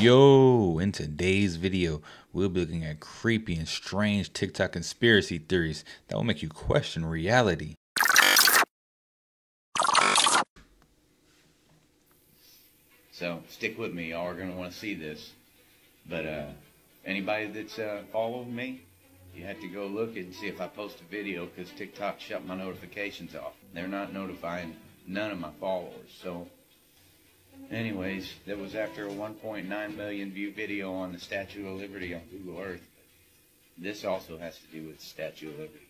Yo, in today's video, we'll be looking at creepy and strange TikTok conspiracy theories that will make you question reality. So stick with me, y'all are gonna want to see this. But uh, anybody that's uh, following me, you have to go look and see if I post a video because TikTok shut my notifications off. They're not notifying none of my followers. So, anyways, that was after a 1.9 million view video on the Statue of Liberty on Google Earth. This also has to do with the Statue of Liberty.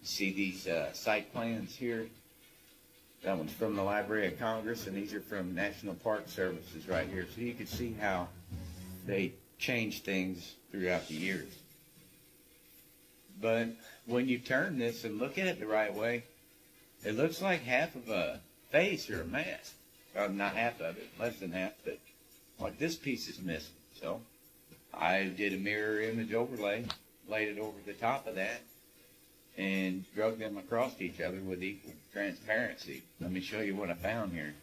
You see these uh, site plans here? That one's from the Library of Congress, and these are from National Park Services right here. So you can see how they change things throughout the years. But when you turn this and look at it the right way, it looks like half of a face or a mask. Not half of it, less than half, but like this piece is missing. So I did a mirror image overlay, laid it over the top of that, and drug them across each other with equal transparency. Let me show you what I found here.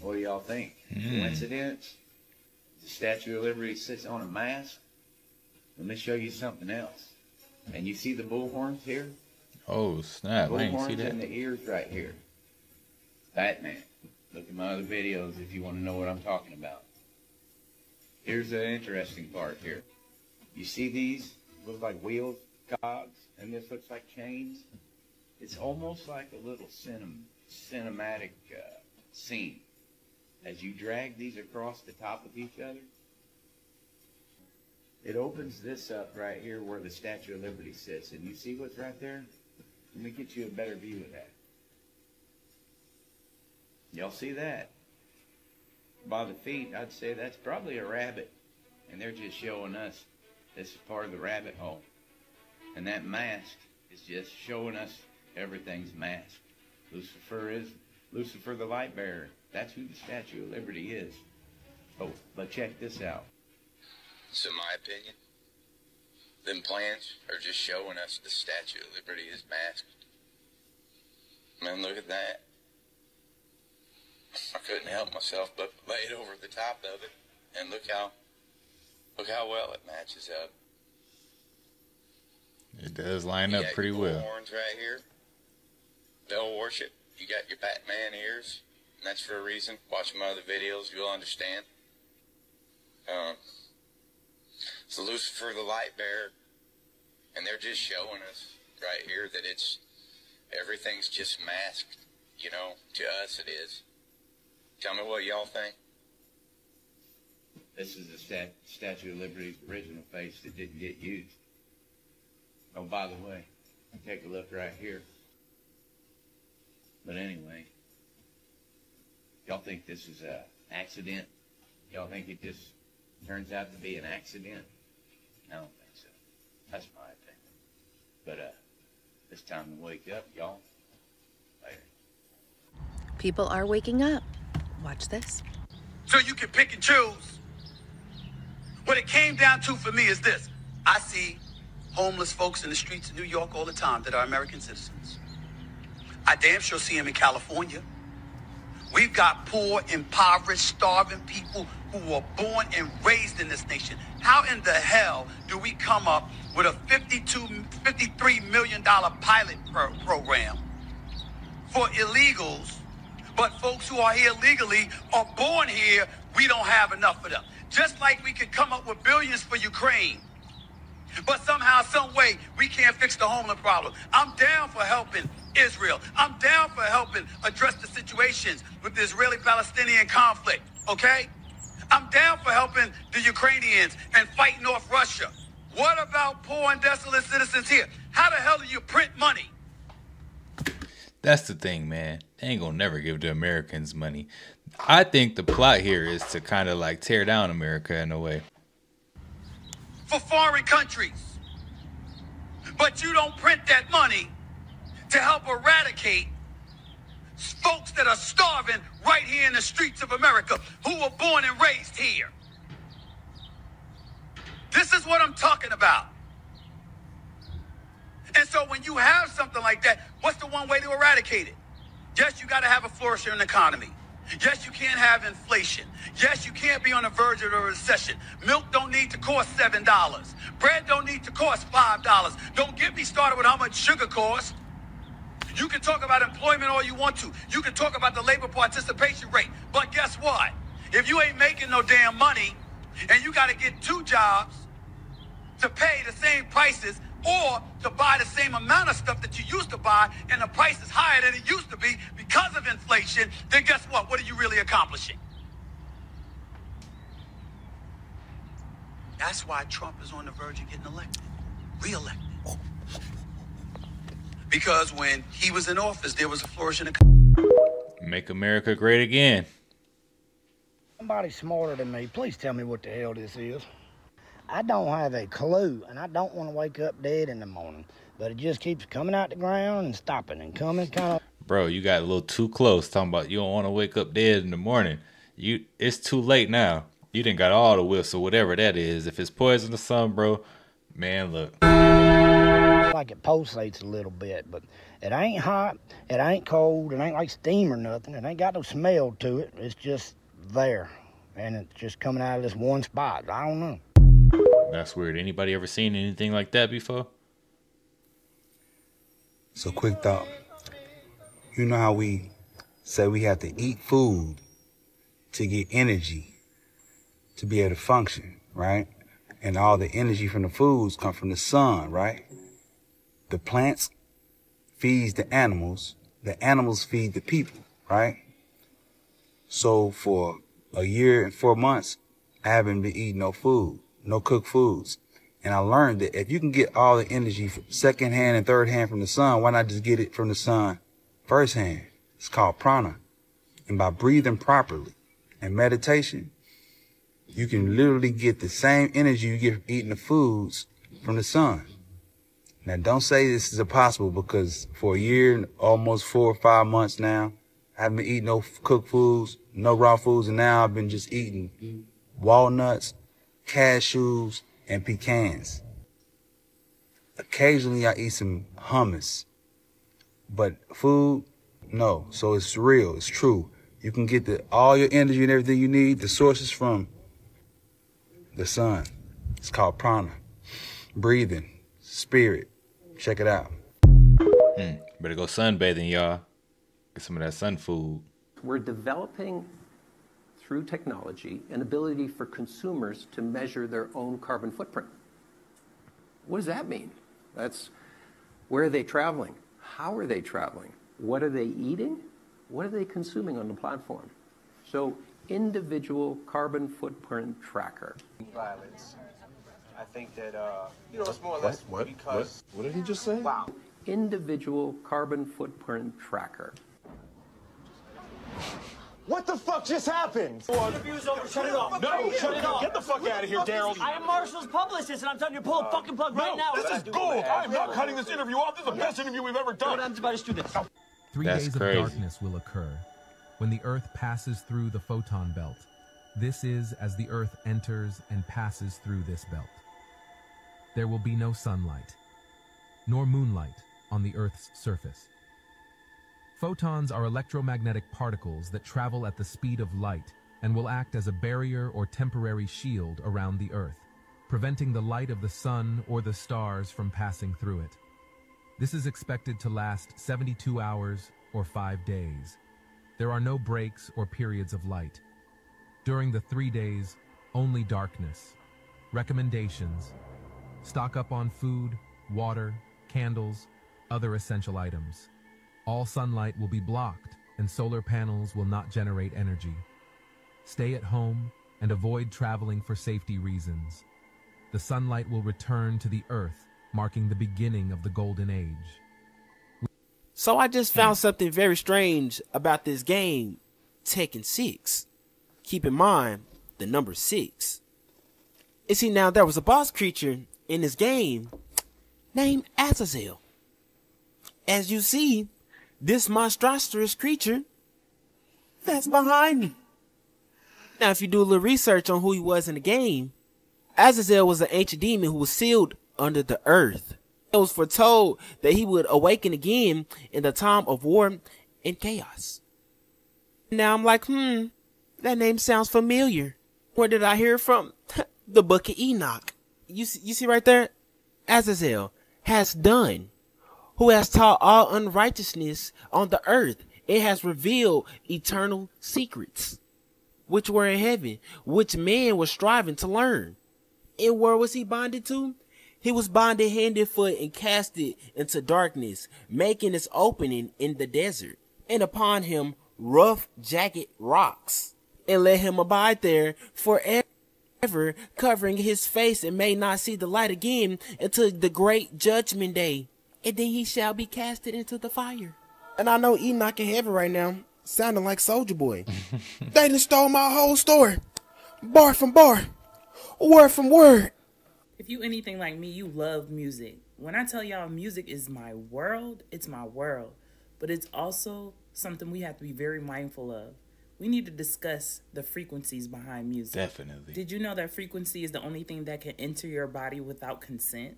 What do y'all think? Mm. Coincidence? The Statue of Liberty sits on a mask? Let me show you something else. And you see the bull horns here? Oh, snap. bull I didn't see horns that. and the ears right here. Batman. Look at my other videos if you want to know what I'm talking about. Here's the interesting part here. You see these? Look like wheels, cogs, and this looks like chains. It's almost like a little cinem- cinematic uh, scene. As you drag these across the top of each other, it opens this up right here where the Statue of Liberty sits. And you see what's right there? Let me get you a better view of that. Y'all see that? By the feet, I'd say that's probably a rabbit. And they're just showing us this is part of the rabbit hole. And that mask is just showing us everything's masked. Lucifer is Lucifer the light bearer. That's who the Statue of Liberty is. Oh, but check this out. So, my opinion, them plans are just showing us the Statue of Liberty is masked. Man, look at that. I couldn't help myself but lay it over the top of it, and look how, look how well it matches up. It does line You up got pretty your well. Horns right here. They'll worship. You got your Batman ears, and that's for a reason. Watch my other videos, you'll understand. Um, it's Lucifer the light bearer, and they're just showing us right here that it's everything's just masked. You know, to us it is. Tell me what y'all think. This is the stat- Statue of Liberty's original face that didn't get used. Oh, by the way, take a look right here. But anyway, y'all think this is a accident? Y'all think it just turns out to be an accident? I don't think so. That's my opinion. But uh, it's time to wake up, y'all. Later. People are waking up. Watch this. so you can pick and choose. What it came down to for me is this I see homeless folks in the streets of New York all the time that are American citizens. I damn sure see them in California. We've got poor, impoverished, starving people who were born and raised in this nation. How in the hell do we come up with a 52, $53 million pilot pro- program for illegals, but folks who are here legally are born here, we don't have enough of them. Just like we could come up with billions for Ukraine, but somehow, some way, we can't fix the homeless problem. I'm down for helping Israel. I'm down for helping address the situations with the Israeli-Palestinian conflict. Okay? I'm down for helping the Ukrainians and fighting off Russia. What about poor and desolate citizens here? How the hell do you print money? That's the thing, man. They ain't gonna never give the Americans money. I think the plot here is to kind of like tear down America in a way. for foreign countries. But you don't print that money to help eradicate folks that are starving right here in the streets of America who were born and raised here. This is what I'm talking about. And so when you have something like that, what's the one way to eradicate it? Yes, you got to have a flourishing economy. Yes, you can't have inflation. Yes, you can't be on the verge of a recession. Milk don't need to cost $7. Bread don't need to cost $5. Don't get me started with how much sugar costs. You can talk about employment all you want to. You can talk about the labor participation rate. But guess what? If you ain't making no damn money and you got to get two jobs to pay the same prices or to buy the same amount of stuff that you used to buy and the price is higher than it used to be because of inflation, then guess what? What are you really accomplishing? That's why Trump is on the verge of getting elected, reelected. Because when he was in office, there was a flourishing economy. Make America great again. Somebody smarter than me, please tell me what the hell this is. I don't have a clue, and I don't want to wake up dead in the morning. But it just keeps coming out the ground and stopping and coming, kind of. Bro, you got a little too close talking about you don't want to wake up dead in the morning. You it's too late now. You didn't got all the whistle, whatever that is. If it's poison or something, bro, man, look. Like it pulsates a little bit, but it ain't hot, it ain't cold, it ain't like steam or nothing. It ain't got no smell to it. It's just there, and it's just coming out of this one spot. I don't know. That's weird. Anybody ever seen anything like that before? So, quick thought. You know how we say we have to eat food to get energy to be able to function, right? And all the energy from the foods come from the sun, right? The plants feeds the animals, the animals feed the people, right? So for a year and four months, I haven't been eating no food, no cooked foods. And I learned that if you can get all the energy second hand and third hand from the sun, why not just get it from the sun first hand? It's called prana. And by breathing properly and meditation, you can literally get the same energy you get from eating the foods from the sun. Now, don't say this is impossible because for a year, almost four or five months now, I haven't been eating no cooked foods, no raw foods, and now I've been just eating walnuts, cashews, and pecans. Occasionally, I eat some hummus, but food, no. So it's real, it's true. You can get the all your energy and everything you need. The sources from the sun. It's called prana. Breathing, spirit. Check it out. Hmm. Better go sunbathing, y'all. Get some of that sun food. We're developing through technology an ability for consumers to measure their own carbon footprint. What does that mean? That's where are they traveling? How are they traveling? What are they eating? What are they consuming on the platform? So, individual carbon footprint tracker. Violence. I think that uh, you know it's more or less what? because what? what did he just say? Wow. Individual carbon footprint tracker. What the fuck just happened? Interview's over. Shut it off. No, shut it off. Get the fuck out of here, Daryl. I am Marshall's publicist, and I'm telling you to pull a fucking plug right no, now. This is gold. I am not cutting this interview off. This is the best interview we've ever done. What happens if I just do this? Three That's days crazy. of darkness will occur when the Earth passes through the photon belt. This is as the Earth enters and passes through this belt. There will be no sunlight, nor moonlight on the Earth's surface. Photons are electromagnetic particles that travel at the speed of light and will act as a barrier or temporary shield around the Earth, preventing the light of the sun or the stars from passing through it. This is expected to last 72 hours or five days. There are no breaks or periods of light. During the three days, only darkness. Recommendations. Stock up on food, water, candles, other essential items. All sunlight will be blocked and solar panels will not generate energy. Stay at home and avoid traveling for safety reasons. The sunlight will return to the earth, marking the beginning of the golden age. So I just found something very strange about this game, Tekken 6. Keep in mind the number 6. You see, now there was a boss creature in this game named Azazel. As you see, this monstrous creature that's behind me. Now, if you do a little research on who he was in the game, Azazel was an ancient demon who was sealed under the earth. It was foretold that he would awaken again in the time of war and chaos. Now I'm like, hmm, that name sounds familiar. Where did I hear it from? the book of Enoch. You see, you see right there? Azazel has done, who has taught all unrighteousness on the earth. It has revealed eternal secrets, which were in heaven, which man was striving to learn. And where was he bonded to? He was bonded hand and foot and casted into darkness, making its opening in the desert. And upon him rough jagged rocks, and let him abide there forever, covering his face and may not see the light again until the great judgment day. And then he shall be casted into the fire. And I know Enoch in heaven right now, sounding like Soldier Boy. they done stole my whole story, bar from bar, word from word. If you anything like me, you love music. When I tell y'all music is my world, it's my world. But it's also something we have to be very mindful of. We need to discuss the frequencies behind music. Definitely. Did you know that frequency is the only thing that can enter your body without consent?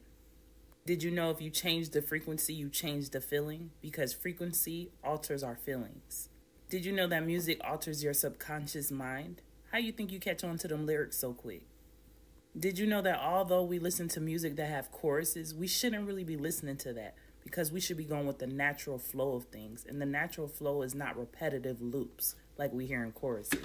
Did you know if you change the frequency, you change the feeling? Because frequency alters our feelings. Did you know that music alters your subconscious mind? How you think you catch on to them lyrics so quick? Did you know that although we listen to music that have choruses, we shouldn't really be listening to that because we should be going with the natural flow of things. And the natural flow is not repetitive loops like we hear in choruses.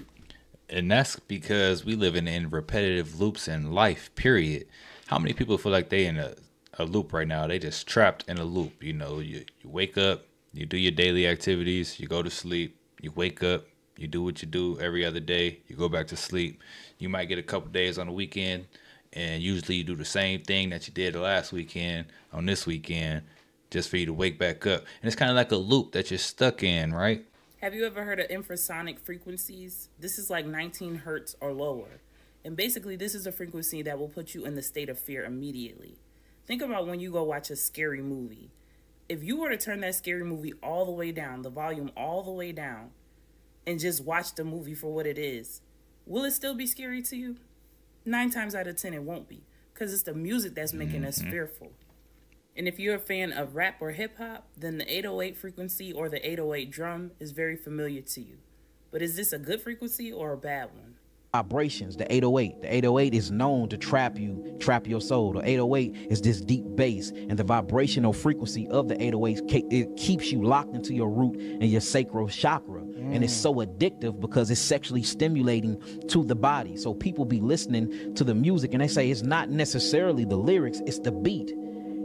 And that's because we live in, in repetitive loops in life, period. How many people feel like they in a, a loop right now? They just trapped in a loop. You know, you, you wake up, you do your daily activities, you go to sleep, you wake up, you do what you do every other day, you go back to sleep. You might get a couple days on the weekend, and usually you do the same thing that you did last weekend on this weekend just for you to wake back up. And it's kind of like a loop that you're stuck in, right? Have you ever heard of infrasonic frequencies? This is like 19 hertz or lower. And basically, this is a frequency that will put you in the state of fear immediately. Think about when you go watch a scary movie. If you were to turn that scary movie all the way down, the volume all the way down, and just watch the movie for what it is, will it still be scary to you? Nine times out of ten, it won't be, because it's the music that's making us Mm-hmm. fearful. And if you're a fan of rap or hip hop, then the 808 frequency or the 808 drum is very familiar to you. But is this a good frequency or a bad one? Vibrations, the 808. The 808 is known to trap you, trap your soul. The 808 is this deep bass, and the vibrational frequency of the 808 it keeps you locked into your root and your sacral chakra. And it's so addictive because it's sexually stimulating to the body. So people be listening to the music and they say it's not necessarily the lyrics, it's the beat.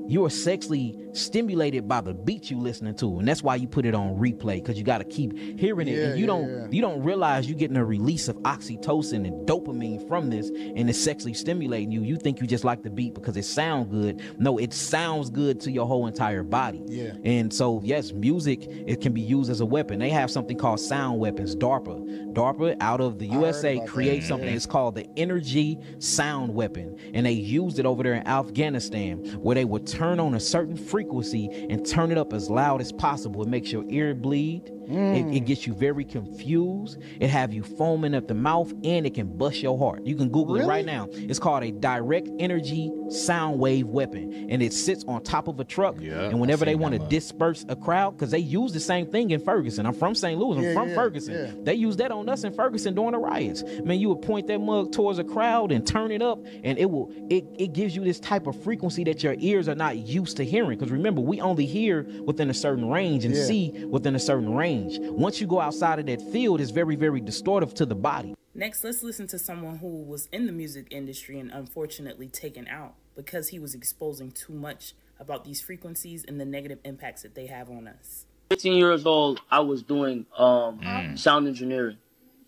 You are sexually stimulated by the beat you listening to, and that's why you put it on replay because you got to keep hearing it. Yeah, and you yeah, don't yeah. you don't realize you're getting a release of oxytocin and dopamine from this, and it's sexually stimulating you. You think you just like the beat because it sounds good. No, it sounds good to your whole entire body. Yeah. And so, yes, music it can be used as a weapon. They have something called sound weapons. DARPA, DARPA out of the USA about that. something mm-hmm. it's called the energy sound weapon, and they used it over there in Afghanistan, where they would turn on a certain frequency and turn it up as loud as possible. It makes your ear bleed. It, it mm. gets you very confused. It have you foaming at the mouth, and it can bust your heart. You can Google it right now. It's called a direct energy sound wave weapon, and it sits on top of a truck. Yeah, and whenever they want to disperse a crowd, because they use the same thing in Ferguson. I'm from St. Louis. I'm Yeah, from yeah, Ferguson. yeah. They use that on us in Ferguson during the riots. Man, you would point that mug towards a crowd and turn it up, and it will it, it gives you this type of frequency that your ears are not used to hearing. Because remember, we only hear within a certain range and Yeah. see within a certain range. Once you go outside of that field, it's very, very distortive to the body. Next, let's listen to someone who was in the music industry and unfortunately taken out because he was exposing too much about these frequencies and the negative impacts that they have on us. 15 years old, I was doing um, sound engineering.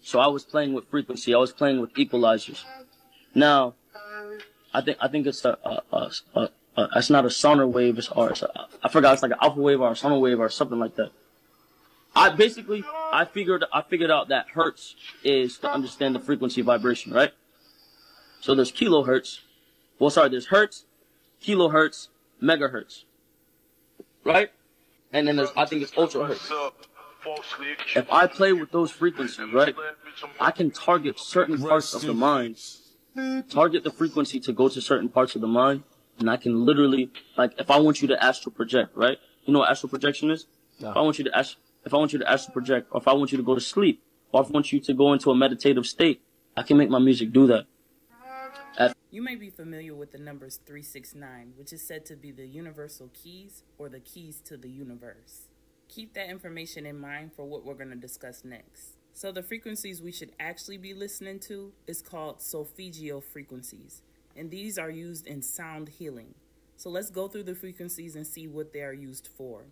So I was playing with frequency. I was playing with equalizers. Now, I think I think it's a, a, a, a, a it's not a sonar wave. It's or it's a, I forgot. It's like an alpha wave or a sonar wave or something like that. I basically I figured I figured out that hertz is to understand the frequency vibration, right? So there's kilohertz. Well, sorry, there's hertz, kilohertz, megahertz, right? And then there's I think it's ultra hertz. If I play with those frequencies, right, I can target certain parts of the mind, target the frequency to go to certain parts of the mind, and I can literally, like, if I want you to astral project, right? You know what astral projection is? If I want you to ast- if I want you to astral project, or if I want you to go to sleep, or if I want you to go into a meditative state, I can make my music do that. At You may be familiar with the numbers 369, which is said to be the universal keys or the keys to the universe. Keep that information in mind for what we're going to discuss next. So, the frequencies we should actually be listening to is called solfeggio frequencies, and these are used in sound healing. So, let's go through the frequencies and see what they are used for.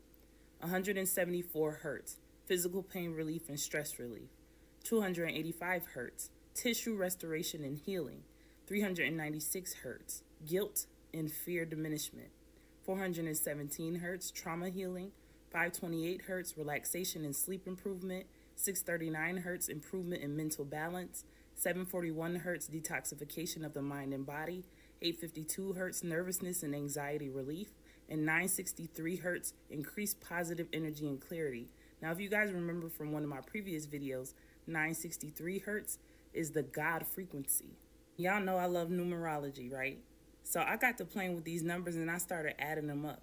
174 hertz, physical pain relief and stress relief. 285 hertz, tissue restoration and healing. 396 hertz, guilt and fear diminishment. 417 hertz, trauma healing. 528 hertz, relaxation and sleep improvement. 639 hertz, improvement in mental balance. 741 hertz, detoxification of the mind and body. 852 hertz, nervousness and anxiety relief. And 963 hertz, increased positive energy and clarity. Now, if you guys remember from one of my previous videos, 963 hertz is the God frequency. Y'all know I love numerology, right? So I got to playing with these numbers and I started adding them up.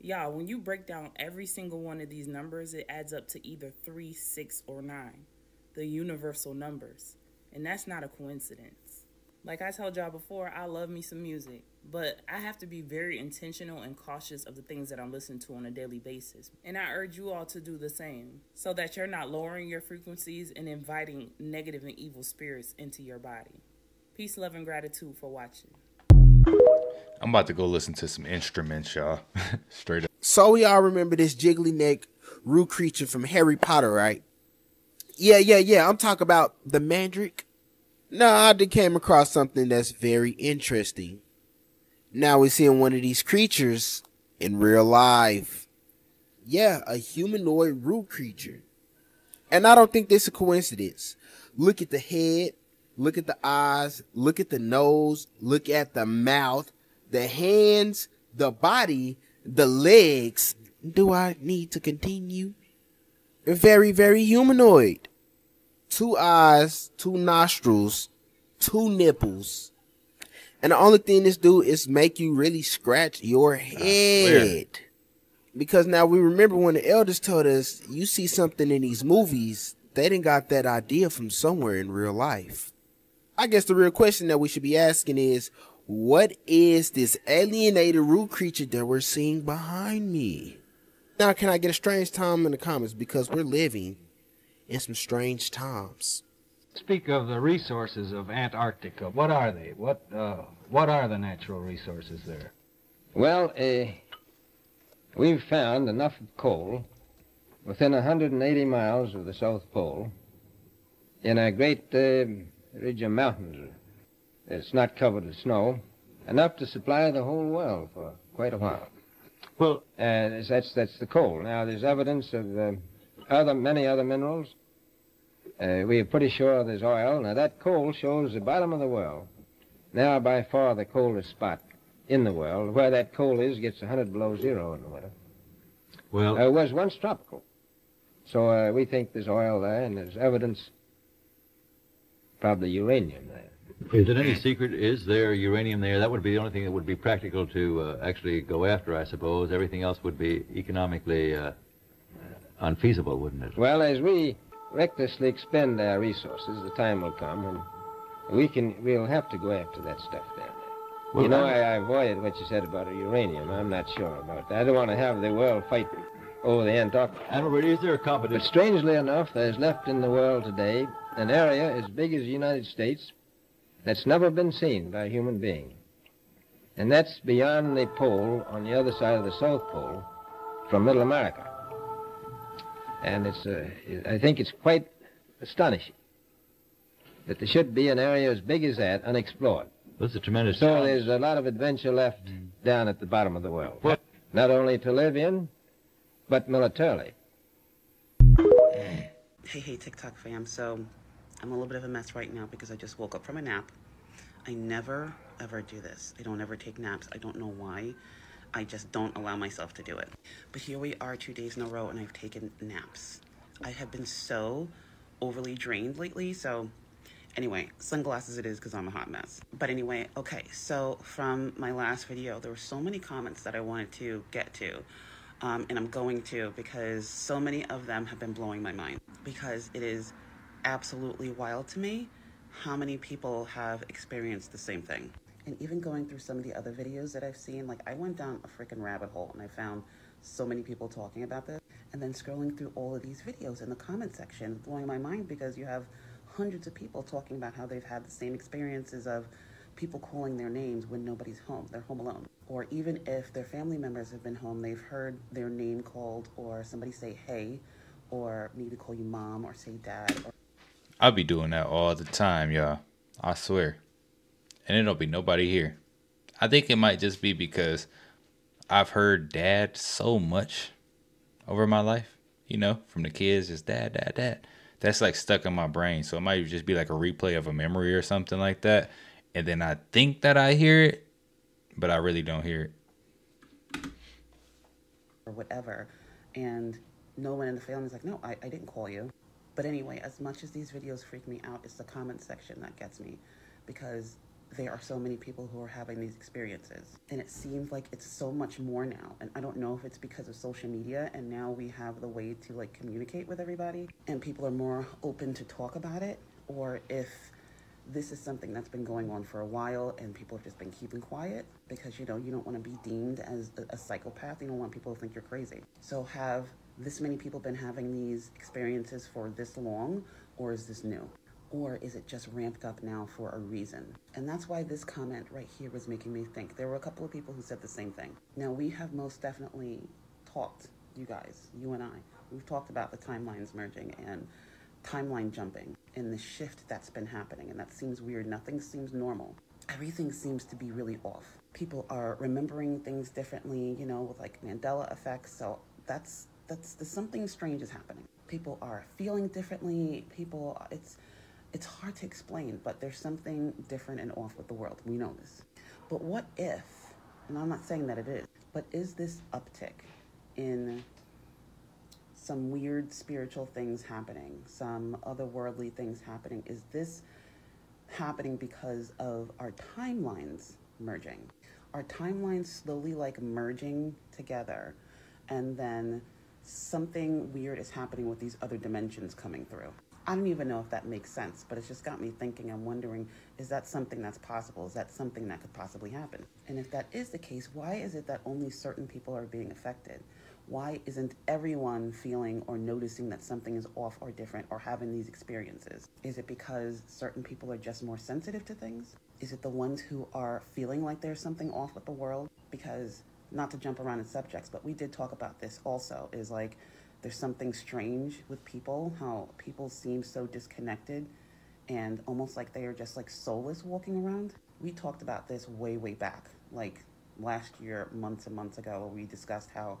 Y'all, when you break down every single one of these numbers, it adds up to either 3, 6, or 9. The universal numbers. And that's not a coincidence. Like I told y'all before, I love me some music, but I have to be very intentional and cautious of the things that I'm listening to on a daily basis. And I urge you all to do the same so that you're not lowering your frequencies and inviting negative and evil spirits into your body. Peace, love, and gratitude for watching. I'm about to go listen to some instruments, y'all. Straight up. So we all remember this jiggly neck root creature from Harry Potter, right? Yeah, yeah, yeah. I'm talking about the Mandrake. Now I did came across something that's very interesting. Now we're seeing one of these creatures in real life. Yeah, a humanoid root creature. And I don't think this is a coincidence. Look at the head, look at the eyes, look at the nose, look at the mouth, the hands, the body, the legs. Do I need to continue? Very, very humanoid. Two eyes, two nostrils, two nipples. And the only thing this do is make you really scratch your head. Because now we remember when the elders told us you see something in these movies, they didn't got that idea from somewhere in real life. I guess the real question that we should be asking is what is this alienated root creature that we're seeing behind me? Now, can I get a strange time in the comments because we're living in some strange times. Speak of the resources of Antarctica. What are they? What uh, what are the natural resources there? Well, uh, we've found enough coal within 180 miles of the South Pole in a great uh, ridge of mountains. It's not covered with snow, enough to supply the whole world for quite a while. Well, uh, that's that's the coal. Now, there's evidence of uh, other many other minerals. Uh, we are pretty sure there's oil. Now, that coal shows the bottom of the well. Now, by far the coldest spot in the world. Where that coal is gets 100 below zero in the winter. Well, Uh, it was once tropical. So uh, we think there's oil there, and there's evidence, probably uranium there. Is it any secret? Is there uranium there? That would be the only thing that would be practical to uh, actually go after, I suppose. Everything else would be economically uh, unfeasible, wouldn't it? Well, as we recklessly expend our resources, the time will come when we can, we'll have to go after that stuff down there. Well, you know, I, I- avoided what you said about uranium. I'm not sure about that. I don't want to have the world fight over the Antarctica. And Robert, is there a competition? But strangely enough, there's left in the world today an area as big as the United States that's never been seen by a human being. And that's beyond the pole on the other side of the South Pole from Middle America. And it's, uh, I think it's quite astonishing that there should be an area as big as that unexplored. That's a tremendous So challenge. there's a lot of adventure left down at the bottom of the world. Not only to live in, but militarily. Hey, hey, TikTok fam. So I'm a little bit of a mess right now because I just woke up from a nap. I never, ever do this. I don't ever take naps. I don't know why. I just don't allow myself to do it. But here we are two days in a row and I've taken naps. I have been so overly drained lately. So anyway, sunglasses it is because I'm a hot mess. But anyway, okay. So from my last video, there were so many comments that I wanted to get to. Um, and I'm going to because so many of them have been blowing my mind because it is absolutely wild to me how many people have experienced the same thing. And even going through some of the other videos that I've seen, like I went down a freaking rabbit hole and I found so many people talking about this. And then scrolling through all of these videos in the comment section, blowing my mind because you have hundreds of people talking about how they've had the same experiences of people calling their names when nobody's home. They're home alone. Or even if their family members have been home, they've heard their name called or somebody say hey or need to call you mom or say dad. Or- I'll be doing that all the time, y'all. I swear. And it'll be nobody here. I think it might just be because I've heard dad so much over my life, you know, from the kids, just dad, dad, dad. That's like stuck in my brain. So it might just be like a replay of a memory or something like that. And then I think that I hear it, but I really don't hear it. Or whatever. And no one in the family's like, no, I, I didn't call you. But anyway, as much as these videos freak me out, it's the comment section that gets me because there are so many people who are having these experiences. And it seems like it's so much more now. And I don't know if it's because of social media and now we have the way to like communicate with everybody and people are more open to talk about it or if this is something that's been going on for a while and people have just been keeping quiet because you know you don't want to be deemed as a, a psychopath. You don't want people to think you're crazy. So have this many people been having these experiences for this long or is this new? Or is it just ramped up now for a reason? And that's why this comment right here was making me think. There were a couple of people who said the same thing. Now, we have most definitely talked, you guys, you and I, we've talked about the timelines merging and timeline jumping and the shift that's been happening. And that seems weird. Nothing seems normal. Everything seems to be really off. People are remembering things differently, you know, with like Mandela effects. So that's that's there's something strange is happening. People are feeling differently. People, it's it's hard to explain, but there's something different and off with the world. We know this. But what if, and I'm not saying that it is, but is this uptick in some weird spiritual things happening, some otherworldly things happening? Is this happening because of our timelines merging? Our timelines slowly like merging together, and then something weird is happening with these other dimensions coming through. I don't even know if that makes sense, but it's just got me thinking. I'm wondering, is that something that's possible? Is that something that could possibly happen? And if that is the case, why is it that only certain people are being affected? Why isn't everyone feeling or noticing that something is off or different or having these experiences? Is it because certain people are just more sensitive to things? Is it the ones who are feeling like there's something off with the world? Because, not to jump around in subjects, but we did talk about this also, is like, there's something strange with people, how people seem so disconnected and almost like they are just like soulless walking around. We talked about this way, way back, like last year, months and months ago, we discussed how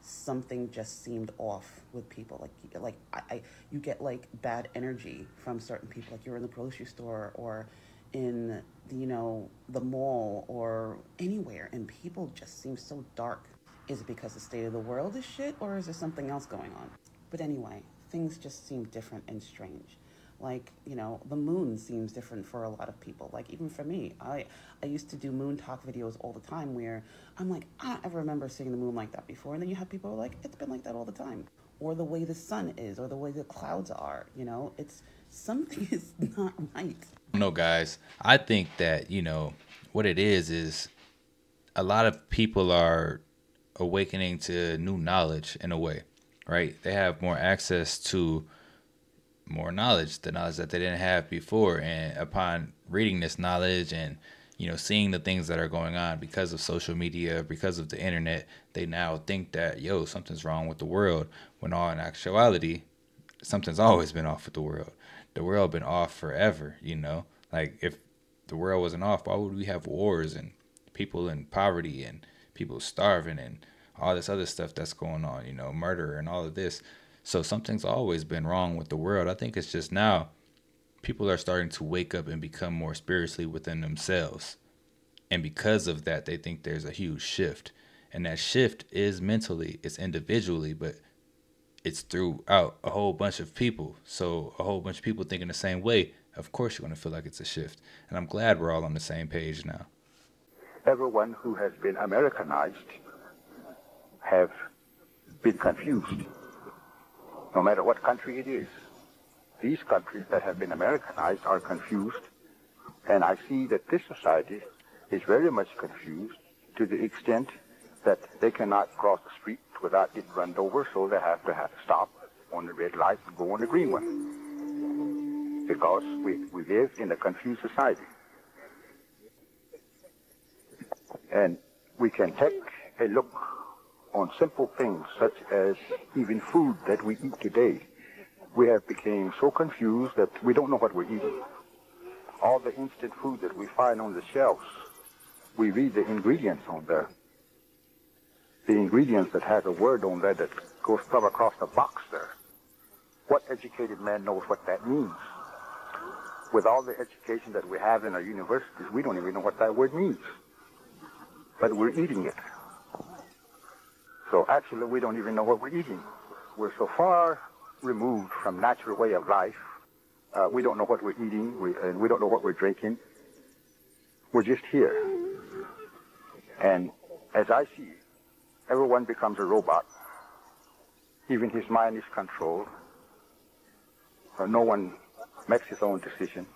something just seemed off with people. Like, like I, I, you get like bad energy from certain people. Like you're in the grocery store or in, you know, the mall or anywhere, and people just seem so dark is it because the state of the world is shit or is there something else going on? But anyway, things just seem different and strange. Like, you know, the moon seems different for a lot of people. Like even for me, I I used to do moon talk videos all the time where I'm like, I don't ever remember seeing the moon like that before. And then you have people like, it's been like that all the time. Or the way the sun is, or the way the clouds are, you know, it's something is not right. No, guys, I think that, you know, what it is is a lot of people are awakening to new knowledge in a way, right? They have more access to more knowledge, the knowledge that they didn't have before. And upon reading this knowledge and, you know, seeing the things that are going on because of social media, because of the internet, they now think that, yo, something's wrong with the world. When all in actuality, something's always been off with the world. The world been off forever, you know? Like if the world wasn't off, why would we have wars and people in poverty and people starving and all this other stuff that's going on, you know, murder and all of this. So something's always been wrong with the world. I think it's just now people are starting to wake up and become more spiritually within themselves. And because of that, they think there's a huge shift. And that shift is mentally, it's individually, but it's throughout a whole bunch of people. So a whole bunch of people thinking the same way, of course you're going to feel like it's a shift. And I'm glad we're all on the same page now. Everyone who has been Americanized have been confused, no matter what country it is. these countries that have been Americanized are confused, and I see that this society is very much confused to the extent that they cannot cross the street without getting run over, so they have to have to stop on the red light and go on the green one. Because we, we live in a confused society. And we can take a look on simple things such as even food that we eat today. We have become so confused that we don't know what we're eating. All the instant food that we find on the shelves, we read the ingredients on there. The ingredients that has a word on there that goes from across the box there. What educated man knows what that means? With all the education that we have in our universities, we don't even know what that word means. But we're eating it. So actually, we don't even know what we're eating. We're so far removed from natural way of life. Uh, we don't know what we're eating, we, and we don't know what we're drinking. We're just here. And as I see, everyone becomes a robot. Even his mind is controlled. Uh, no one makes his own decision.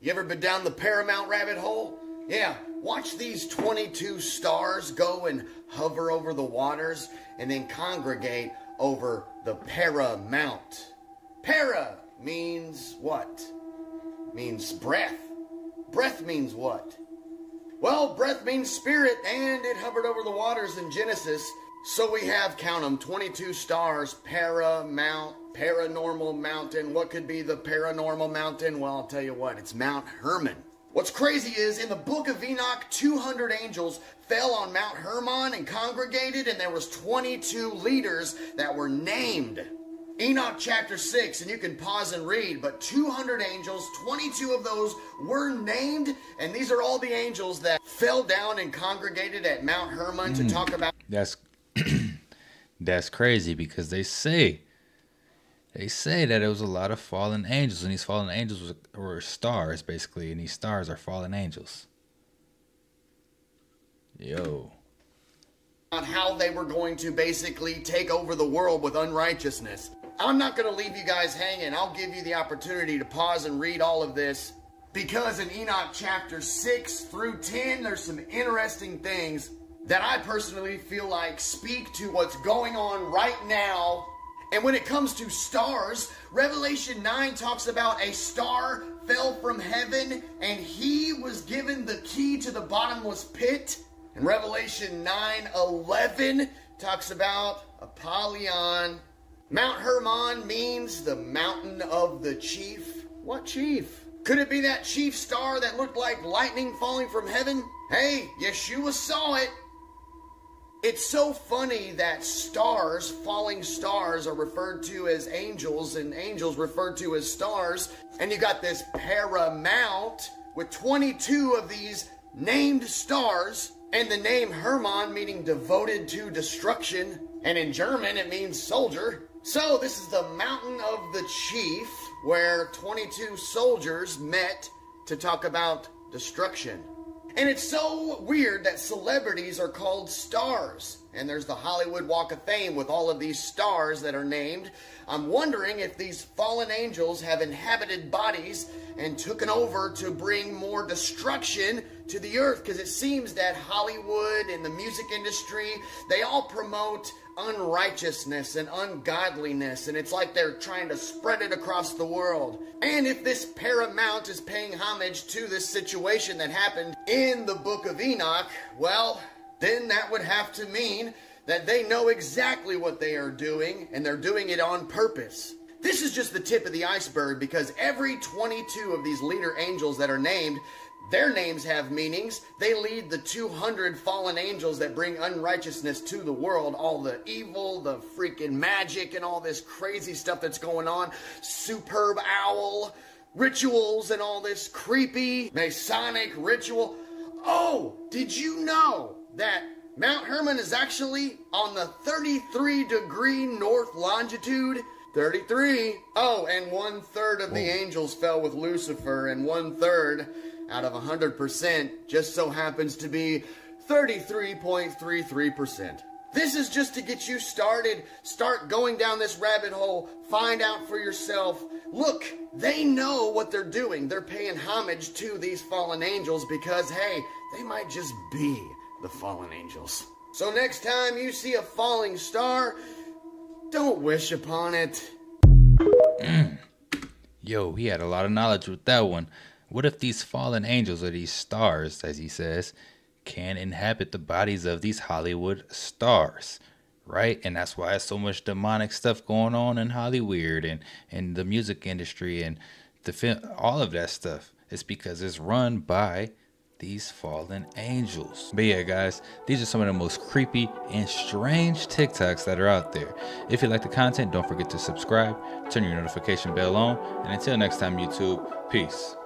You ever been down the Paramount rabbit hole? Yeah, watch these 22 stars go and hover over the waters and then congregate over the Paramount. Para means what? Means breath. Breath means what? Well, breath means spirit, and it hovered over the waters in Genesis. So we have, count them, 22 stars, para, mount, paranormal mountain. What could be the paranormal mountain? Well, I'll tell you what, it's Mount Hermon. What's crazy is in the book of Enoch, 200 angels fell on Mount Hermon and congregated, and there was 22 leaders that were named. Enoch chapter 6, and you can pause and read, but 200 angels, 22 of those were named, and these are all the angels that fell down and congregated at Mount Hermon to Mm. talk about That's that's crazy because they say they say that it was a lot of fallen angels, and these fallen angels were stars basically, and these stars are fallen angels. Yo, on how they were going to basically take over the world with unrighteousness. I'm not going to leave you guys hanging. I'll give you the opportunity to pause and read all of this because in Enoch chapter 6 through 10, there's some interesting things that I personally feel like speak to what's going on right now. And when it comes to stars, Revelation 9 talks about a star fell from heaven and he was given the key to the bottomless pit. And Revelation 9 11 talks about Apollyon. Mount Hermon means the mountain of the chief. What chief? Could it be that chief star that looked like lightning falling from heaven? Hey, Yeshua saw it. It's so funny that stars, falling stars, are referred to as angels and angels referred to as stars. And you got this paramount with 22 of these named stars, and the name Hermann meaning devoted to destruction. And in German, it means soldier. So this is the mountain of the chief where 22 soldiers met to talk about destruction. And it's so weird that celebrities are called stars. And there's the Hollywood Walk of Fame with all of these stars that are named. I'm wondering if these fallen angels have inhabited bodies and taken over to bring more destruction to the earth because it seems that Hollywood and the music industry, they all promote unrighteousness and ungodliness, and it's like they're trying to spread it across the world. And if this paramount is paying homage to this situation that happened in the book of Enoch, well, then that would have to mean that they know exactly what they are doing, and they're doing it on purpose. This is just the tip of the iceberg because every 22 of these leader angels that are named, their names have meanings. They lead the 200 fallen angels that bring unrighteousness to the world. All the evil, the freaking magic, and all this crazy stuff that's going on. Superb owl, rituals, and all this creepy Masonic ritual. Oh, did you know that Mount Hermon is actually on the 33 degree north longitude? 33. Oh, and one third of the angels fell with Lucifer, and one third out of 100% just so happens to be 33.33%. This is just to get you started. Start going down this rabbit hole. Find out for yourself Look, they know what they're doing. They're paying homage to these fallen angels because, hey, they might just be the fallen angels. So next time you see a falling star, don't wish upon it. Mm. Yo, he had a lot of knowledge with that one. What if these fallen angels or these stars, as he says, can inhabit the bodies of these Hollywood stars? Right? And that's why there's so much demonic stuff going on in Hollywood and, and the music industry and the film, all of that stuff. It's because it's run by these fallen angels. But yeah, guys, these are some of the most creepy and strange TikToks that are out there. If you like the content, don't forget to subscribe, turn your notification bell on, and until next time, YouTube, peace.